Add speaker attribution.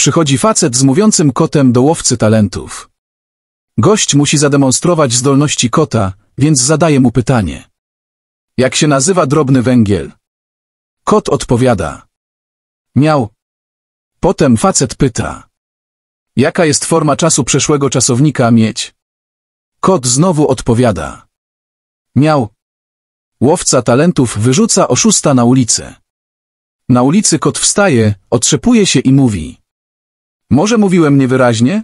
Speaker 1: Przychodzi facet z mówiącym kotem do łowcy talentów. Gość musi zademonstrować zdolności kota, więc zadaje mu pytanie. Jak się nazywa drobny węgiel? Kot odpowiada. Miał. Potem facet pyta. Jaka jest forma czasu przeszłego czasownika mieć? Kot znowu odpowiada. Miał. Łowca talentów wyrzuca oszusta na ulicę. Na ulicy kot wstaje, otrzepuje się i mówi. Może mówiłem niewyraźnie?